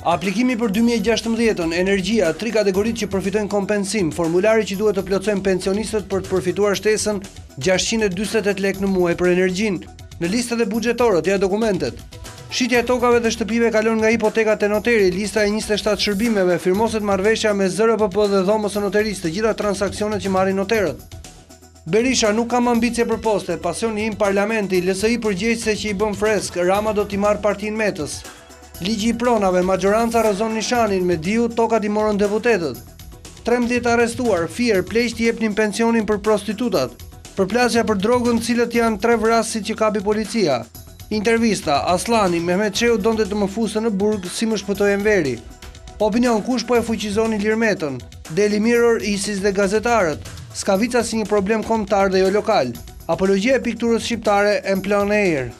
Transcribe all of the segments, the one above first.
Aplikimi për dy mijë e gjashtëmbëdhjetë-ën, energjia, tri kategoritë që përfitojnë kompensim, formulari që duhet të plotësojnë pensionistët për të përfituar shtesën gjashtëqind e dyzet e tetë lekë në muaj për energjinë, në listë edhe buxhetorët, ja dokumentet. Shitja e tokave dhe shtëpive kalon nga hipoteka te noteri, lista e njëzet e shtatë shërbimeve, firmoset marrëveshja me ZRPP dhe Dhomës së Noterisë, të gjitha transaksionet që marrin noterët. Berisha, Nuk kam ambicie për poste, pasioni im parlamenti, LSI përgjegjëse që i bën fresk, Rama do t'i marrë partinë Metës. Ligji i pronave, maxhoranca rrëzon Nishanin, Mediu, tokat i morën deputetët. Trembëdhjetë arrestuar, Fier, pleqtë i jepnin pensionin për prostitutat. Përplasja për drogën, Cilët janë tre vrasësit që kapi policia? Intervista, Asllani, Mehmet Shehu donte të më fuste në burg, si më shpëtoi Enveri. Opinion, Kush po e fuqizon Ilir Metën? Daily Mirror, ISIS dhe gazetarët, Skavica si një problem kombëtar dhe jo lokal, Apologjia e pikturës shqiptare en plein air.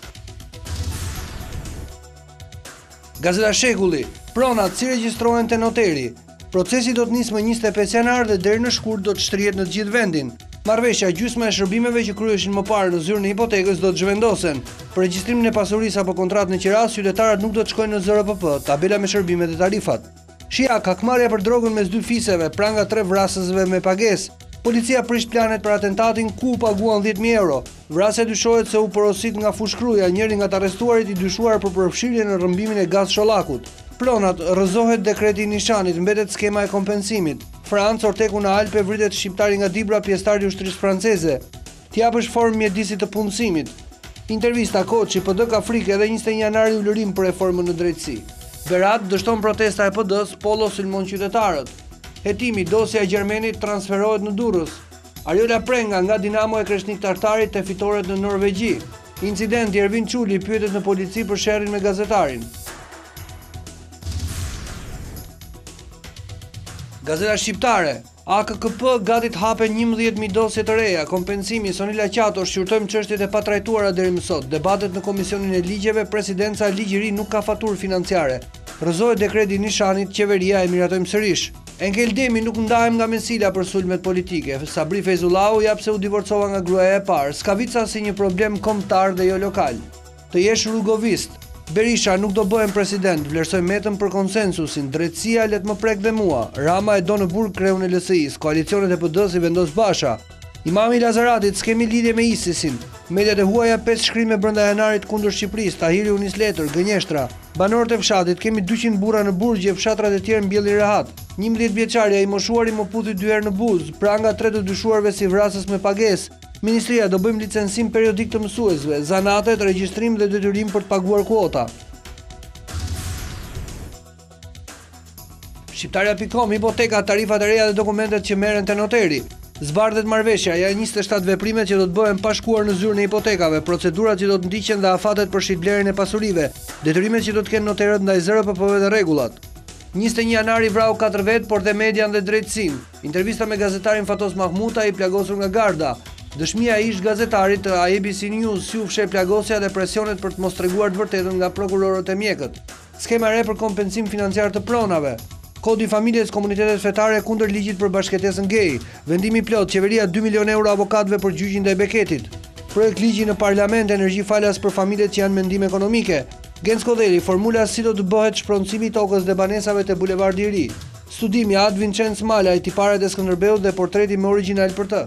Gazeta Shekulli, Pronat si regjistrohen te noteri, Procesi do të nisë më njëzet e pesë janar dhe deri në shkurt do të shtrihet në të gjithë vendin. Marrëveshja, Gjysma e shërbimeve që kryheshin më parë në zyrën e hipotekës do të zhvendosen. Për regjistrimin e pasurisë apo kontratën e qirasë, qytetarët nuk do të shkojnë në ZRPP, tabela me shërbimet dhe tarifat. Shijak, Hakmarrja për drogën mes dy fiseve, pranga tre vrasësve me pagesë, Policia prish planet për atentatin ku u paguan dhjetë mijë euro, Vrasja dyshohet se u porosit nga Fushë-Kruja, njëri nga të arrestuarit i dyshuar për përfshirje në rrëmbimin e Gaz Çollakut, Pronat, Rrëzohet dekreti i Nishanit, mbetet skema e kompensimit, Francë, Orteku në Alpe vritet shqiptari nga Dibra, pjesëtar i ushtrisë franceze. T'i japësh formë mjedisit të punësimit. Intervista, Koçi, PD ka frikë edhe njëzet e një janari ulërim për reformën në drejtësi. Berat, Dështon protesta e PD-së, Pollo sulmon qytetarët. Hetimi, Dosja e Gjermenit transferohet në Durrës. Ariola Prenga, Nga Dinamo e Kreshnik Tartarit te fitoret në Norvegji. Incidenti, Ervin Çuli pyetet në polici për sherrin me gazetarin. Gazeta Shqiptare, AKKP gati të hapen njëmbëdhjetë mijë dosje të reja, Kompensimi, Sonila Qato, Shqyrtojmë çështjet e patrajtuara deri më sot, Debatet në Komisionin e Ligjeve, Presidenca, Ligji i ri nuk ka faturë financiare, Rrëzohet dekreti i Nishanit, Qeveria, E miratojmë sërish. Enkel Demi, Nuk ndahem nga Mesila për sulmet politike, Sabri Fejzullahu, Ja pse u divorcova nga gruaja e parë, Skavica si një problem kombëtar dhe jo lokal. Të jesh rugovist. Berisha nuk do bëhem president, vlerësoj Metën për konsensusin, drejtësia le të më prek dhe mua. Rama e do në burg kreun e LSI-së, koalicionet e PD-së i vendos Basha. Imami i Lazaratit, s'kemi lidhje me ISIS-in. Mediat e huaja pesë shkrime brenda janarit kundër Shqipërisë, Tahiri u nis letër, gënjeshtra. Banorët e fshatit, kemi dyqind burra në burgje, fshatrat e tjerë mbjellin rehat. Njëmbëdhjetë vjeçarja i moshuari më puthi dy herë në buzë, pranga tre të dyshuarve si vrasës me pagesë. Ministria, Do bëjmë licencim periodik të mësuesve, zanatet, regjistrim dhe detyrim për të paguar kuota. Shqiptaria.com, hipoteka, tarifat e reja dhe dokumentet që merren te noteri. Zbardhet marrëveshja, ja 27 veprimet që do të bëhen pa shkuar në zyrën e hipotekave, procedurat që do të ndiqen dhe afatet për shitblerjen e pasurive, detyrimet që do të kenë noterët ndaj ZRPP dhe rregullat. 21 janari vrau 4 vetë, por dhe median dhe drejtësinë. Intervista me gazetarin Fatos Mahmuta, i plagosur nga garda. Dëshmia e ish-gazetarit të ABC News si u fsheh plagosja dhe presionet për të mos treguar të vërtetën nga prokurorët e mjekët. Skema e re për kompensim financiar të pronave. Kodi i familjes, komunitetet fetare kundër ligjit për bashkëjetesën gay. Vendimi i plotë, qeveria dy milionë euro avokatëve për gjyqin ndaj Beketit. Projektligji në Parlament, energji falas për familjet që janë me ndihmë ekonomike. Genc Kodheli, formula si do të bëhet shpronësimi i tokës dhe banesave te Bulevardi i Ri. Studimi i At Vinçenc Malaj, Tiparet e Skënderbeut dhe portreti më origjinal për të.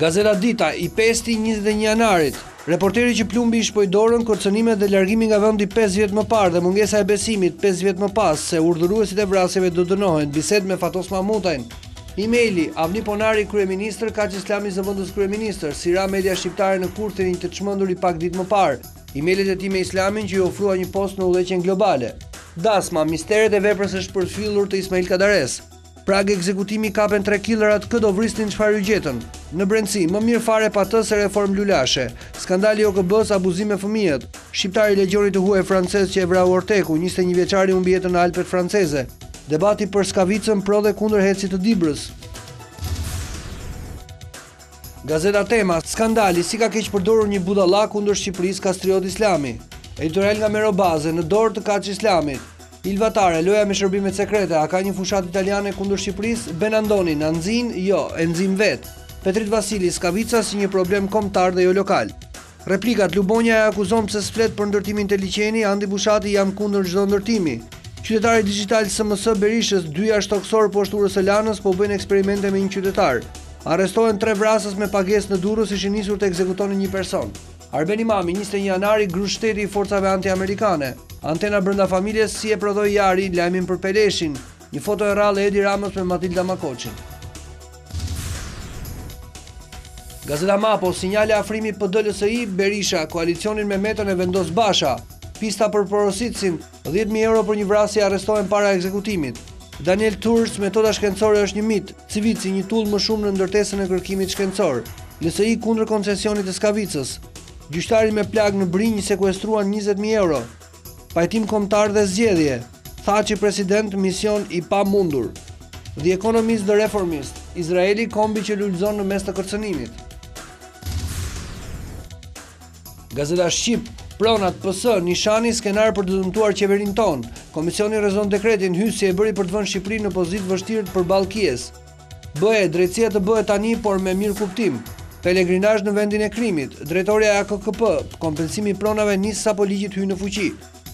Gazeta Dita, i pesti i njëzet e një janarit, Reporteri që plumbi i shpoi dorën, kërcënimet dhe largimi nga vendi pesë vjet më parë dhe mungesa e besimit pesë vjet më pas se urdhëruesit e vrasjeve do dënohen, bisedë me Fatos Mahmutajn. Emaili, Avni Ponari kryeministër, Kaç Islami zëvendës kryeministër, si ra media shqiptare në kurthin e një të çmenduri pak ditë më parë. Email-et e tij me Islamin që iu ofrua një post në udhëheqjen globale. Dasma, misteret e veprës së shpërfillur të Ismail Kadaresë. Prag ekzekutimi kapen tre killerat kë do vrisnin çfarë u gjetën Në brendësi, më mirë fare pa të, se reformë lulashe Skandali i OKB-së abuzim me fëmijët Shqiptari i legjionit të huaj francez që e vrau Orteku, njëzet e një vjeçari humbi jetën në Alpet franceze Debati për Skavicën pro dhe kundër HEC-it të Dibrës. Gazeta Tema, Skandali, si e ka keqpërdorur një budalla kundër Shqipërisë Kastriot Islami. Editorial nga Mero Baze, në dorë të Kaç Islamit. Hil Vataj, loja me shërbimet sekrete, a ka një fushatë italiane kundër Shqipërisë? Ben Andoni, na nxin? Jo, e nxijmë vetë. Petrit Vasili, Skavica si një problem kombëtar dhe jo lokal. Replikat, Lubonja e akuzon pse s'flet për ndërtimin te liqeni, Andi Bushati, Jam kundër çdo ndërtimi. Qytetari dixhital SMS Berishës, Dy jashtëtokësorë poshtë urës së Lanës po bëjnë eksperimente me një qytetar. Arrestohen tre vrasës me pagesë në Durrës ishin nisur të ekzekutonin një person. Arben Imami, njëzet e një janari, Grusht shteti i forcave antiamerikane. Antena brenda familjes, Si e prodhoi Jari, lajmin për Peleshin. Një foto e rrallë e Edi Ramës me Matilda Makoçin. Gazeta Mapo, sinjale afrimi PD LSI, Berisha, koalicionin me Metën e vendos Basha. Pista për porositësin, 10.000 euro për një vrasje arrestohen para ekzekutimit. Daniel Turs, metoda shkencore është një mit, Civici një tullë më shumë në ndërtesën e kërkimit shkencor. LSI kundër koncesionit të Skavicës. Gjyqtari me plagë në brinjë sekuestruan 20.000 euro. Pajtim kombëtar dhe zgjedhje, Thaçi president mision i pamundur. The Economist dhe Reformist, Izraeli kombi që lulëzon në mes të kërcënimit. Gazeta Shqip, pronat PS, nishani skenar për të dëmtuar qeverinë tonë. Komisioni rrëzon dekretin, Hysi: E bëri për të vënë Shqipërinë në pozitë të vështirë përballë KiE-s. BE, drejtësia të bëhet tani, por me mirëkuptim. Pelegrinazh në vendin e krimit, drejtorja e AKKP, kompensimi i pronave nis sapo ligji të hyjë në fuqi.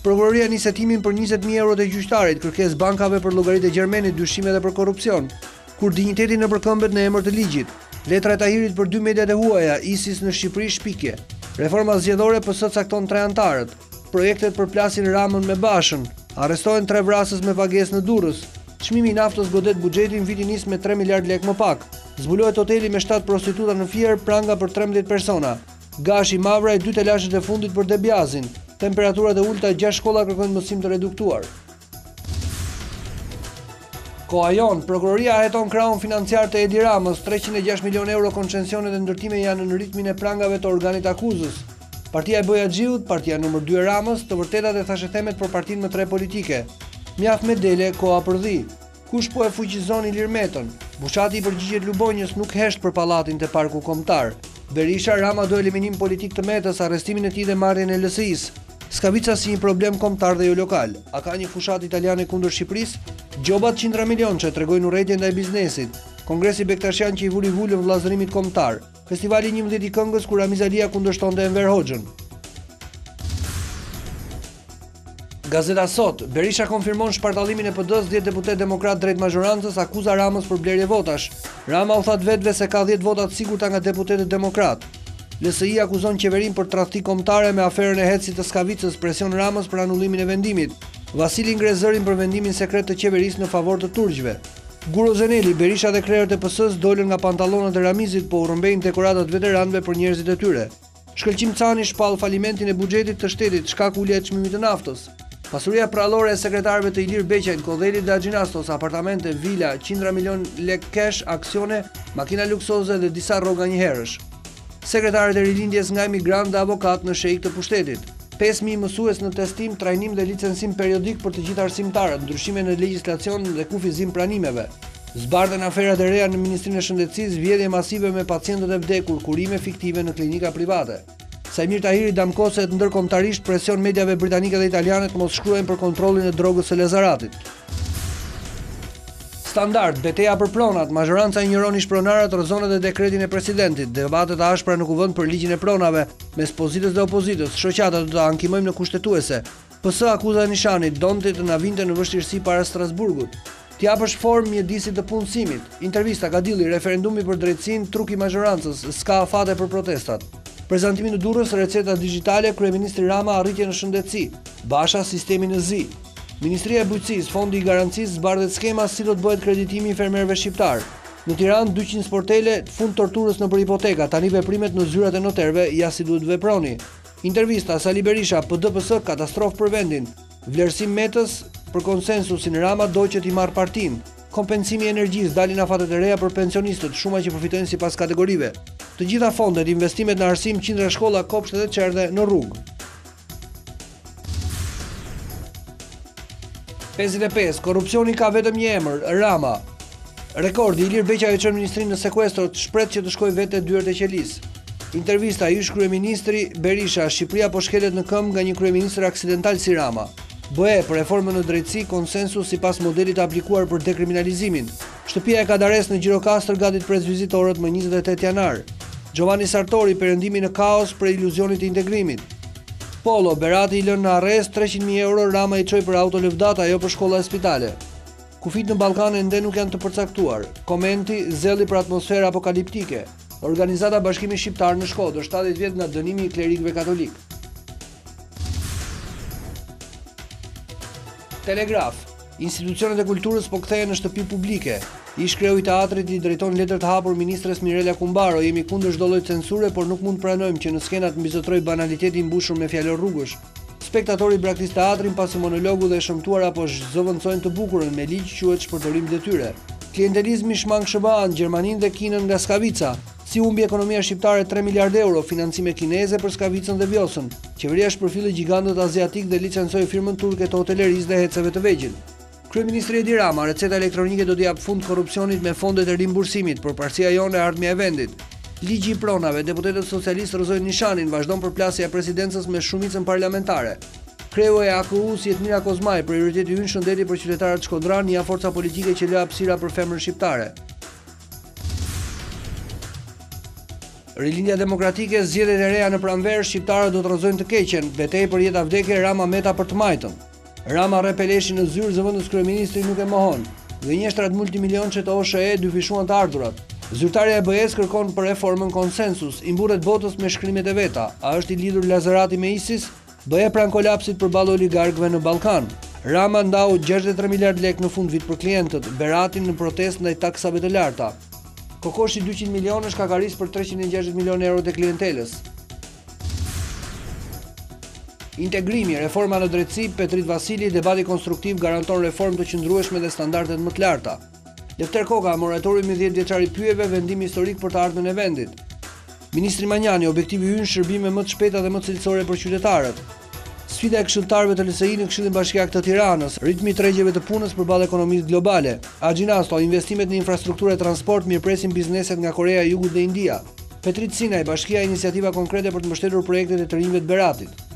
Prokuroria nis hetimin për njëzet mijë eurot e gjyqtarit, kërkesë bankave për llogaritë e Gjermenit, dyshime edhe për korrupsion. Kur dinjiteti nëpërkëmbet në emër të ligjit. Letra e Tahirit për dy mediat e huaja, ISIS në Shqipëri, shpikje. Reforma zgjedhore, PS cakton tre anëtarët. Projektet përplasin Ramën me Bashën. Arrestohen tre vrasës me pagesë në Durrës. Çmimi i naftës godet buxhetin, viti nis me tre miliardë lekë më pak. Zbulohet hoteli me shtatë prostituta në Fier, pranga për trembëdhjetë persona. Gashi, Mavraj, dy telashet e fundit për De Biazin. Temperaturat e ulëta, gjashtë shkolla kërkojnë mësim të reduktuar. Koha jonë, prokuroria heton krahun financiar të Edi Ramës, treqind e gjashtë milionë euro koncesione e ndërtime janë nën ritmin e prangave të organit të akuzës. Partia e Bojaxhiut, partia numër dy e Ramës, të vërtetat e thashethemet për partinë më të re politike. Mjaft me dele, koha për dhi. Kush po e fuqizon Ilir Metën? Bushati i përgjigjet Lubonjës nuk hesht për pallatin te Parku Kombëtar. Berisha, Rama do eliminim politik të Metës, arrestimin e tij dhe marrjen e LSI-së. Skavica si një problem kombëtar dhe jo lokal. A ka një fushatë italiane kundër Shqipërisë? Gjobat qindra milionëshe tregojnë urrejtje ndaj biznesit. Kongresi Bektashian që i vuri vulën vëllazërimit kombëtar. Festivali i njëmbëdhjetë i këngës kur Ramiz Alia kundërshtonte Enver Hoxhën. Gazeta Sot, Berisha konfirmon shpartallimin e PD-së, 10 deputetë demokratë drejt mazhorancës, akuza Ramës për blerje votash. Rama u tha të vetëve se ka 10 vota të sigurta nga deputetët demokratë. LSI akuzon qeverinë për tradhti kombëtare me aferën e HEC-it të Skavicës, presion Ramës për anullimin e vendimit. Vasili ngre zërin për vendimin sekret të qeverisë në favor të turqve. Guro Zeneli, Berisha dhe krerët e PS-së dolën nga pantallonat e Ramizit, po u rrëmbejnë dekoratat veteranëve për njerëzit e tyre. Shkëlqim Cani shpall falimentin e buxhetit të shtetit, shkak ulja e çmimit të naftës. Pasuria përrallore e sekretarëve të Ilir Beqajt, Kodhelit dhe Gjermenit, apartamente, vila, qindra milionë lekë kesh, aksione, makina luksoze dhe disa rroga njëherësh. Sekretarët e rilindjes nga emigrantë dhe avokatë në sheikë të pushtetit. Pesë mijë mësues në testim, trajnim dhe licencim periodik për të gjithë arsimtarët, ndryshime në legjislacion dhe kufizim i pranimeve. Zbardhen aferat e reja në Ministrinë e Shëndetësisë, vjedhje masive me pacientët e vdekur, kurime fiktive në klinika private. Saimir Tahiri damkoset ndërkombëtarisht presion mediave britanike dhe italiane të mos shkruajnë për kontrollin e drogës së Lazaratit. Standard, Beteja për pronat, mazhoranca injoron ish-pronarët, rrëzon edhe dekretin e presidentit, debate të ashpra në Kuvend për ligjin e pronave, mes pozitës dhe opozitës, shoqata do ta ankimojmë në Kushtetuese. PS akuza Nishanit, donte të na vinte në vështirësi para Strasburgut. T'i japësh formë mjedisit të punësimit. Intervista, Kadilli, Referendumi për drejtësinë, truk i mazhorancës, s'ka afate për protestat. Prezantimi në Durrës, Receta dixhitale, Kryeministri Rama, Arritje në shëndetësi. Basha, Sistemi në zi. Ministria e Bujqësisë, Fondi i Garancisë zbardhet skema si do të bëhet kreditimi i fermerëve shqiptarë. Në Tiranë, dyqind sportele, fund torturës nëpër hipoteka, tani veprimet në zyrat e noterëve, ja si duhet të veproni. Intervista, Sali Berisha, PDPS katastrofë për vendin, vlerësim Metës për konsensusin, Rama do që t'i marrë partinë, kompensimi i energjisë, dalin afatet e reja për pensionistët, shuma që përfitojnë sipas kategorive. Të gjitha fondet, investimet në arsim, qindra shkolla, kopshte dhe çerdhe në rrugë. Pesëdhjetë e pesë, korrupsioni ka vetëm një emër, Rama. Rekordi, Ilir Beqaj e çon ministrinë në sekuestër, pret që të shkojë vetë te dyert e qelisë. Intervista, ish kryeministri Berisha, Shqipëria po shkelet në këmbë nga një kryeministër aksidental si Rama. BE, për reformën në drejtësi, konsensus sipas modelit të aplikuar për dekriminalizimin. Shtëpia e Kadaresë në Gjirokastër gati të presë vizitorët më njëzet e tetë janar. Giovanni Sartori, Perëndimi në kaos prej iluzionit të integrimit. Pollo, Berati i lënë në harresë, treqind mijë euro Rama i çoi për autolëvdata, jo për shkolla e spitale. Kufijtë në Ballkan ende nuk janë të përcaktuar. Komenti, Zelli për atmosfera apokaliptike. Organizata Bashkimi Shqiptar në Shkodër, shtatëdhjetë vjet nga dënimi i klerikëve katolikë. Telegraf. Institucionet e kulturës po kthehen në shtëpi publike. Ish-kreu i teatrit i drejton letër të hapur ministres Mirela Kumbaro, Jemi kundër çdo lloj censure, por nuk mund të pranojmë që në skena të mbizotrojë banaliteti i mbushur me fjalor rrugësh. Spektatori braktis teatrin pasi monologu dhe e shëmtuara po zëvendësojnë të bukurën, me ligj quhet shpërdorim detyre. Klientelizmi shmang SHBA-në, Gjermaninë dhe Kinën nga Skavica. Si humbi ekonomia shqiptare tre miliardë euro financime kineze për Skavicën dhe Vjosën? Qeveria shpërfilli gjigandët aziatikë dhe licencoi firmën turke të hotelerisë dhe HEC-eve të vegjël. Kryeministri Edi Rama, Receta elektronike do t'i japë fund korrupsionit me fondet e rimbursimit, përparësia jonë e ardhmja e vendit. Ligji i pronave, deputetët socialistë rrëzojnë Nishanin, vazhdon përplasja e Presidencës me shumicën parlamentare. Kreu e AKU-së Jetmira Kozmaj, Prioriteti ynë shëndeti për qytetarët shkodranë, ja forca politike që lë hapësira për femrën shqiptare. Rilindja Demokratike zgjedhjet e reja në pranverë shqiptarët do të rrëzojnë të keqen, betejë për jetë a vdekje Rama Meta për të majtën. Rama rreh Peleshin në zyrë zëvendës kryeministri nuk e mohon. Gënjeshtrat multimilionëshe të OSHE dyfishuan të ardhurat. Zyrtarja e BE-së kërkon për reformën konsensus, i mburret botës me shkrimet e veta. A është i lidhur Lazarati me ISIS? BE pranë kolapsit përballë oligarkëve në Ballkan, Rama ndau gjashtëdhjetë e tre miliardë lekë në fundvit për klientët, Berati në protestë ndaj taksave të larta. Kokoshi dyqindmilionësh kakaris për treqind e gjashtëdhjetë milionë eurot e klientelës. Integrimi, reforma në drejtësi, Petrit Vasili, Debati konstruktiv garanton reformë të qëndrueshme dhe standardet më të larta. Lefter Koka, moratoriumi dhjetë vjeçar i pyjeve, vendim historik për të ardhmen e vendit. Ministri Manjani, objektivi ynë shërbime më të shpejta dhe më cilësore për qytetarët. Sfida e këshilltarëve të LSI në Këshillin Bashkiak të Tiranës, ritmi i tregjeve të punës përballë ekonomisë globale. Haxhinasto, investimet në infrastrukturë e transport mirëpresin bizneset nga Koreja e Jugut dhe India. Petrit Sinaj, Bashkia iniciativa konkrete për të mbështetur projektet e të rinjve të Beratit.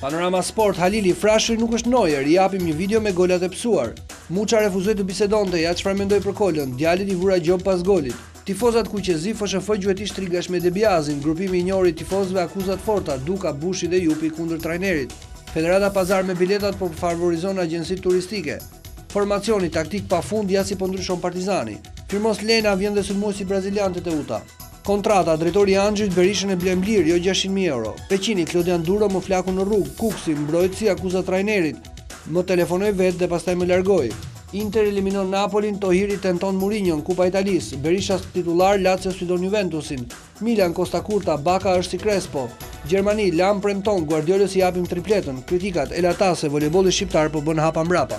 Panorama Sport, Halili, Frashëri nuk është Neuer, i japim një video me golat e pësuar. Muça refuzoi të bisedonte, ja çfarë mendoj për Kolën, djalit i vura gjobë pas golit. Tifozat kuqezi, FSHF gjueti shtrigash me De Biazin, grupimi i njohur i tifozëve akuza të forta, Duka, Bushi dhe Jupi kundër trajnerit. Federata pazar me biletat po favorizon agjencitë turistike. Formacioni, taktikë pa fund, ja si po ndryshon Partizani. Firmos Lena, vjen dhe sulmuesi brazilian te Teuta. Kontrata, Drejtori i Anxhit, Berishën e blemë lirë, jo gjashtëqind mijë euro. Peqini, Klodian Duro më flaku në rrugë, Kukësi, Mbrojtësi akuza trajnerit, Më telefonoi vetë dhe pastaj më largoi. Inter eliminon Napolin, Tohiri tenton Murinjon, Kupa e Italisë, Berisha sot titullar, Lacio sfidon Juventusin, Milan Kosta Kurta, Baka është si Krespo, Gjermani, Lam premton, Guardiolës i japim tripletën, Kritikat, Ela Tase, Volejbolli shqiptar po bën hapa mbrapa.